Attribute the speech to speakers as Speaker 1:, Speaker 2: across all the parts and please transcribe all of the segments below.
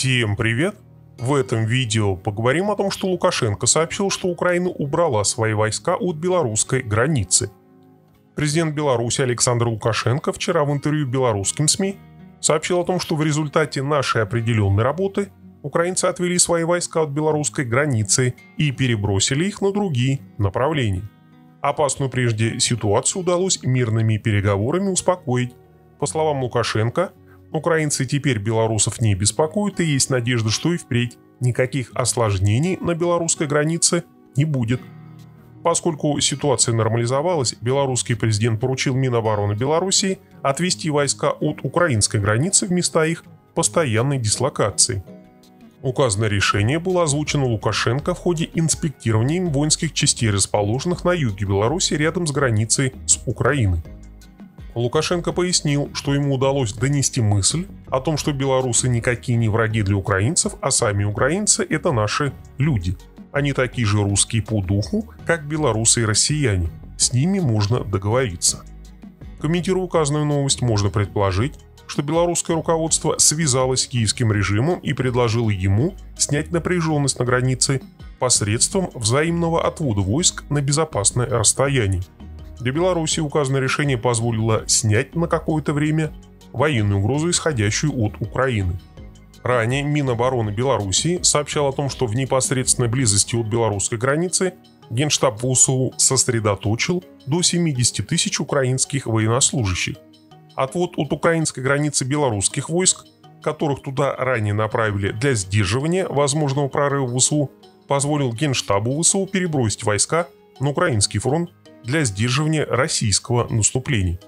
Speaker 1: Всем привет! В этом видео поговорим о том, что Лукашенко сообщил, что Украина убрала свои войска от белорусской границы. Президент Беларуси Александр Лукашенко вчера в интервью белорусским СМИ сообщил о том, что в результате нашей определенной работы украинцы отвели свои войска от белорусской границы и перебросили их на другие направления. Опасную прежде ситуацию удалось мирными переговорами успокоить. По словам Лукашенко, Украинцы теперь белорусов не беспокоят и есть надежда, что и впредь никаких осложнений на белорусской границе не будет. Поскольку ситуация нормализовалась, белорусский президент поручил Минобороны Беларуси отвести войска от украинской границы в места их постоянной дислокации. Указанное решение было озвучено Лукашенко в ходе инспектирования воинских частей, расположенных на юге Беларуси рядом с границей с Украиной. Лукашенко пояснил, что ему удалось донести мысль о том, что белорусы никакие не враги для украинцев, а сами украинцы – это наши люди. Они такие же русские по духу, как белорусы и россияне. С ними можно договориться. Комментируя указанную новость, можно предположить, что белорусское руководство связалось с киевским режимом и предложило ему снять напряженность на границе посредством взаимного отвода войск на безопасное расстояние – для Беларуси указанное решение позволило снять на какое-то время военную угрозу, исходящую от Украины. Ранее Минобороны Беларуси сообщал о том, что в непосредственной близости от белорусской границы Генштаб ВСУ сосредоточил до 70 тысяч украинских военнослужащих. Отвод от украинской границы белорусских войск, которых туда ранее направили для сдерживания возможного прорыва ВСУ, позволил Генштабу ВСУ перебросить войска на украинский фронт для сдерживания российского наступления.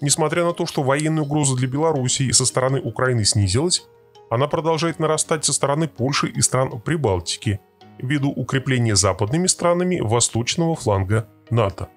Speaker 1: Несмотря на то, что военная угроза для Белоруссии со стороны Украины снизилась, она продолжает нарастать со стороны Польши и стран Прибалтики ввиду укрепления западными странами восточного фланга НАТО.